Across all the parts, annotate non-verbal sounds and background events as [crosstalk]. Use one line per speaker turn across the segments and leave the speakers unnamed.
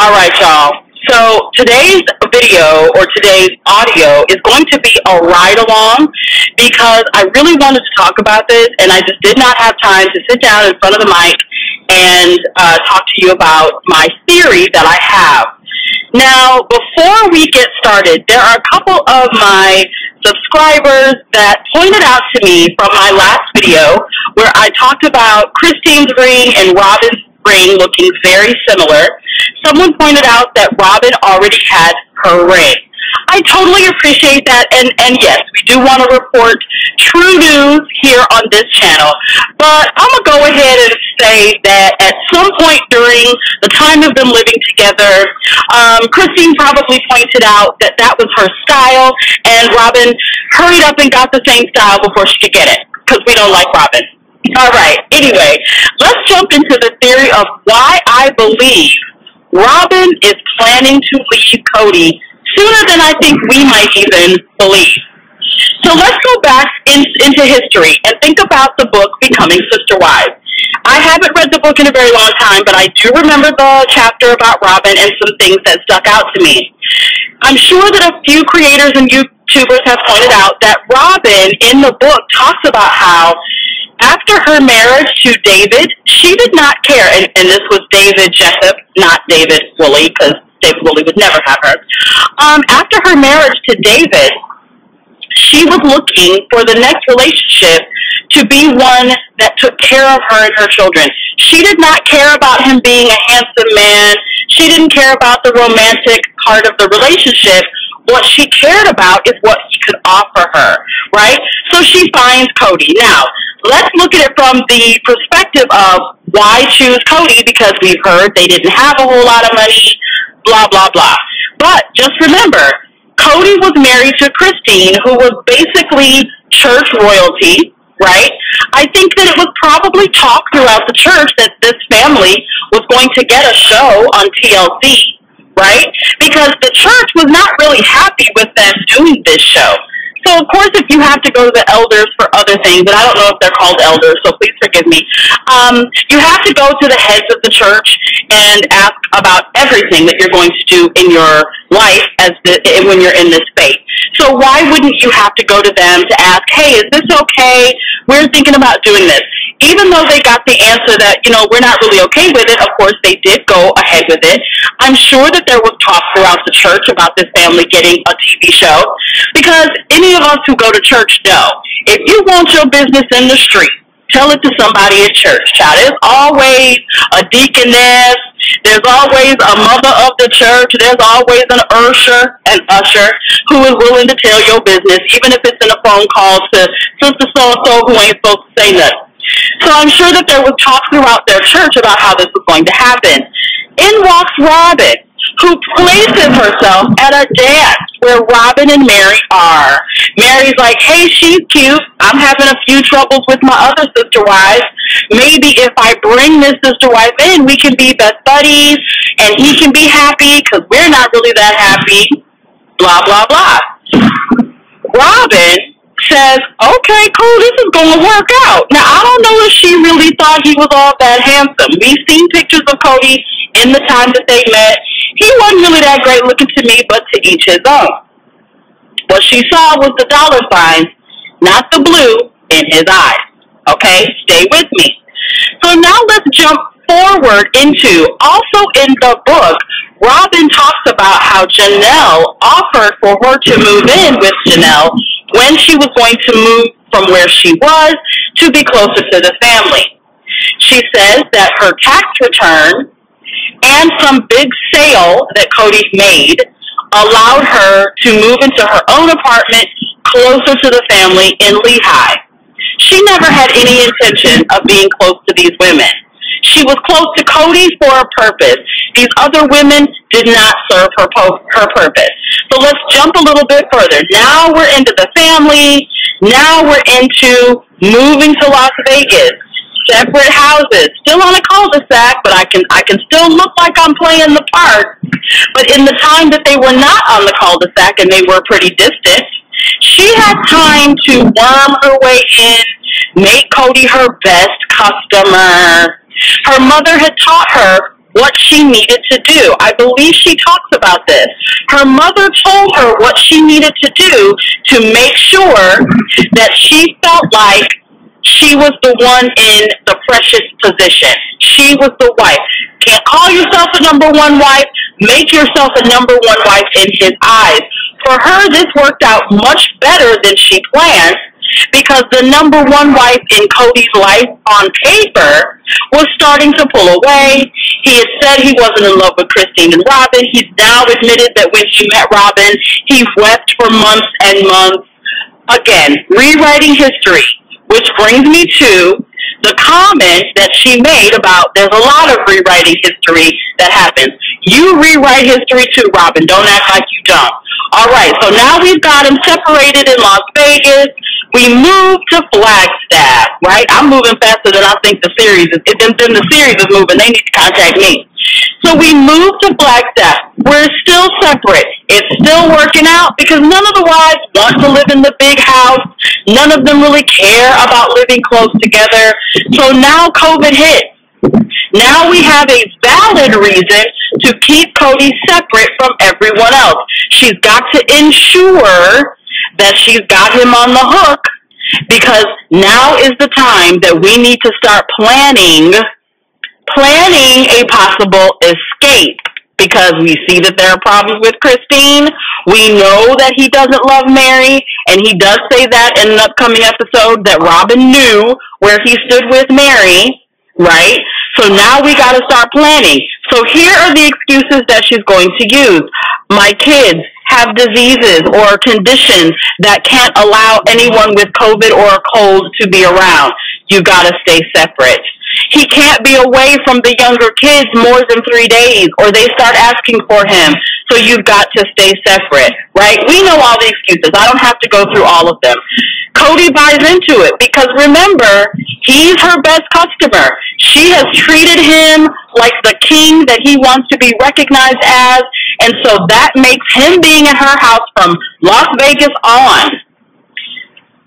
All right, y'all. So today's video or today's audio is going to be a ride along because I really wanted to talk about this and I just did not have time to sit down in front of the mic and uh, talk to you about my theory that I have. Now, before we get started, there are a couple of my subscribers that pointed out to me from my last video where I talked about Christine's ring and Robyn's ring looking very similar. Someone pointed out that Robyn already had her ring. I totally appreciate that, and, and yes, we do want to report true news here on this channel. But I'm going to go ahead and say that at some point during the time of them living together, um, Christine probably pointed out that that was her style, and Robyn hurried up and got the same style before she could get it, because we don't like Robyn. All right, anyway, let's jump into the theory of why I believe Robyn is planning to leave Kody sooner than I think we might even believe. So let's go back in, into history and think about the book Becoming Sister Wives. I haven't read the book in a very long time, but I do remember the chapter about Robyn and some things that stuck out to me. I'm sure that a few creators and YouTubers have pointed out that Robyn in the book talks about how after her marriage to David, she did not care, and, and this was David Jessop, not David Woolley, because David Woolley would never have her. Um, after her marriage to David, she was looking for the next relationship to be one that took care of her and her children. She did not care about him being a handsome man. She didn't care about the romantic part of the relationship. What she cared about is what he could offer her, right? So she finds Kody. Now, let's look at it from the perspective of why choose Kody because we've heard they didn't have a whole lot of money, blah, blah, blah. But just remember, Kody was married to Christine, who was basically church royalty, right? I think that it was probably talked throughout the church that this family was going to get a show on TLC, right? Because the church was not really happy with them doing this show. So of course, if you have to go to the elders for other things, and I don't know if they're called elders, so please forgive me, um, you have to go to the heads of the church and ask about everything that you're going to do in your life as the, when you're in this faith. So why wouldn't you have to go to them to ask, hey, is this okay? We're thinking about doing this. Even though they got the answer that, you know, we're not really okay with it, of course they did go ahead with it. I'm sure that there was talk throughout the church about this family getting a TV show because any us who go to church know if you want your business in the street, tell it to somebody at church, child. There's always a deaconess, there's always a mother of the church. There's always an usher, an usher who is willing to tell your business, even if it's in a phone call to sister so and so who ain't supposed to say nothing. So I'm sure that there was talk throughout their church about how this was going to happen. In walks Robyn, who places herself at a dance where Robyn and Mary are. Mary's like, hey, she's cute. I'm having a few troubles with my other sister wives. Maybe if I bring this sister wife in, we can be best buddies and he can be happy because we're not really that happy. Blah, blah, blah. Robyn says, okay, cool, this is going to work out. Now, I don't know if she really thought he was all that handsome. We've seen pictures of Kody in the time that they met. He wasn't really that great looking to me, but to each his own. What she saw was the dollar signs, not the blue in his eyes. Okay, stay with me. So now let's jump forward into, also in the book, Robyn talks about how Janelle offered for her to move in with Janelle when she was going to move from where she was to be closer to the family. She says that her tax return and some big sale that Kody made allowed her to move into her own apartment closer to the family in Lehi. She never had any intention of being close to these women. She was close to Cody for a purpose. These other women did not serve her, po- her purpose. So let's jump a little bit further. Now we're into the family. Now we're into moving to Las Vegas separate houses, still on a cul-de-sac, but I can I can still look like I'm playing the part. But in the time that they were not on the cul-de-sac and they were pretty distant, she had time to worm her way in, make Kody her best customer. Her mother had taught her what she needed to do. I believe she talks about this. Her mother told her what she needed to do to make sure that she felt like she was the one in the precious position. She was the wife. Can't call yourself a number one wife. Make yourself a number one wife in his eyes. For her, this worked out much better than she planned because the number one wife in Kody's life on paper was starting to pull away. He had said he wasn't in love with Christine and Robyn. He's now admitted that when he met Robyn, he wept for months and months. Again, rewriting history, which brings me to the comment that she made about there's a lot of rewriting history that happens. You rewrite history too, Robyn. Don't act like you don't. All right, so now we've got them separated in Las Vegas. We move to Flagstaff, right? I'm moving faster than I think the series is. If then the series is moving, they need to contact me. So we move to Flagstaff. We're still separate. It's still working out because none of the wives want to live in the big house. None of them really care about living close together. So now COVID hits. Now we have a valid reason to keep Kody separate from everyone else. She's got to ensure that she's got him on the hook because now is the time that we need to start planning planning a possible escape because we see that there are problems with Christine. We know that he doesn't love Mary, and he does say that in an upcoming episode that Robyn knew where he stood with Mary, right? So now we got to start planning. So here are the excuses that she's going to use. My kids have diseases or conditions that can't allow anyone with COVID or a cold to be around. You got to stay separate. He can't be away from the younger kids more than three days or they start asking for him. So you've got to stay separate, right? We know all the excuses. I don't have to go through all of them. Kody buys into it because remember, he's her best customer. She has treated him like the king that he wants to be recognized as. And so that makes him being in her house from Las Vegas on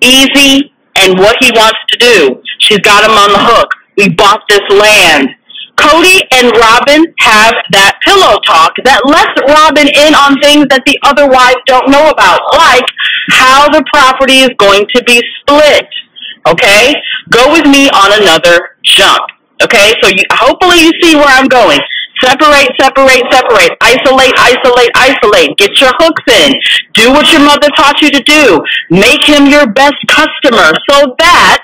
easy and what he wants to do. She's got him on the hook. We bought this land. Kody and Robyn have that pillow talk that lets Robyn in on things that the other wives don't know about, like how the property is going to be split. Okay? Go with me on another jump. Okay? So you, hopefully you see where I'm going. Separate, separate, separate. Isolate, isolate, isolate. Get your hooks in. Do what your mother taught you to do. Make him your best customer so that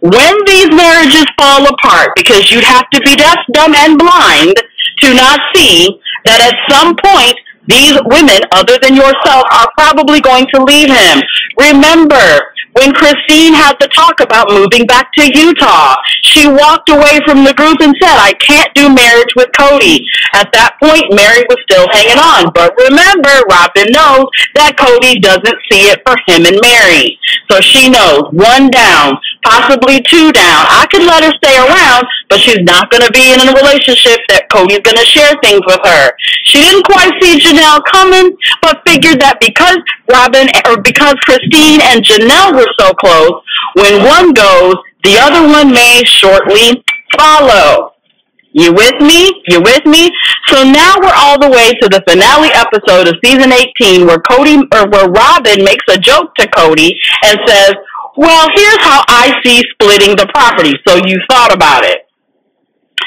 when these marriages fall apart, because you'd have to be deaf, dumb, and blind to not see that at some point these women, other than yourself, are probably going to leave him. Remember, when Christine had the talk about moving back to Utah, she walked away from the group and said, I can't do marriage with Kody. At that point, Mary was still hanging on. But remember, Robyn knows that Kody doesn't see it for him and Mary. So she knows one down, possibly two down. I could let her stay around, but she's not going to be in a relationship that Kody's going to share things with her. She didn't quite see Janelle coming, but figured that because Robyn or because Christine and Janelle were so close, when one goes, the other one may shortly follow. You with me? You with me? So now we're all the way to the finale episode of season 18 where Kody or where Robyn makes a joke to Kody and says, "Well, here's how I see splitting the property." So you thought about it.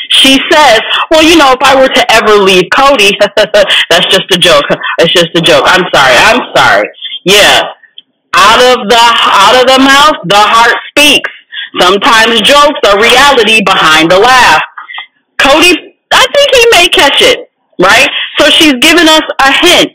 She says, "Well, you know, if I were to ever leave Kody, [laughs] that's just a joke. That's just a joke. I'm sorry. I'm sorry. Yeah, out of the out of the mouth, the heart speaks. Sometimes jokes are reality behind the laugh. Kody, I think he may catch it, right? So she's given us a hint.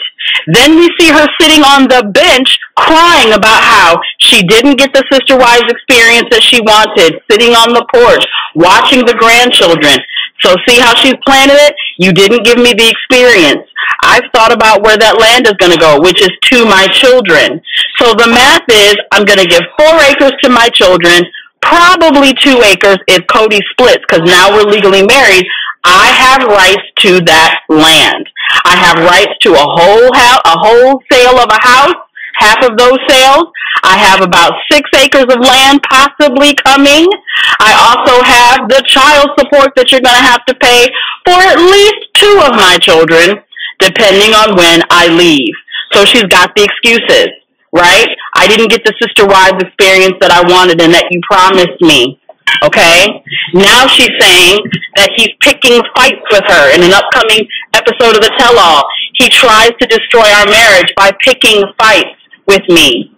Then we see her sitting on the bench crying about how she didn't get the sister wives experience that she wanted, sitting on the porch, watching the grandchildren. So see how she's planning it? You didn't give me the experience. I've thought about where that land is going to go, which is to my children. So the math is I'm going to give four acres to my children, probably two acres if Kody splits, because now we're legally married. I have rights to that land. I have rights to a whole house, a whole sale of a house, half of those sales. I have about six acres of land possibly coming. I also have the child support that you're going to have to pay for at least two of my children, depending on when I leave. So she's got the excuses, right? I didn't get the sister wives experience that I wanted and that you promised me. Okay? Now she's saying that he's picking fights with her in an upcoming episode of the tell all. He tries to destroy our marriage by picking fights with me.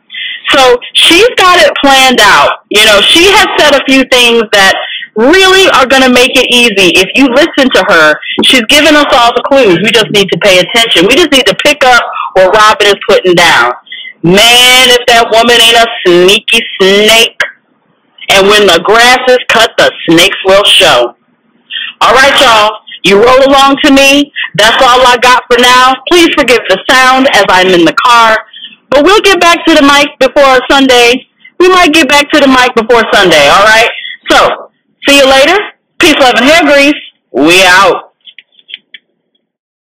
So she's got it planned out. You know, she has said a few things that really are going to make it easy. If you listen to her, she's given us all the clues. We just need to pay attention. We just need to pick up what Robyn is putting down. Man, if that woman ain't a sneaky snake. And when the grass is cut, the snakes will show. All right, y'all. You roll along to me. That's all I got for now. Please forgive the sound as I'm in the car. But we'll get back to the mic before Sunday. We might get back to the mic before Sunday, all right? So, see you later. Peace, love, and hair grease. We out.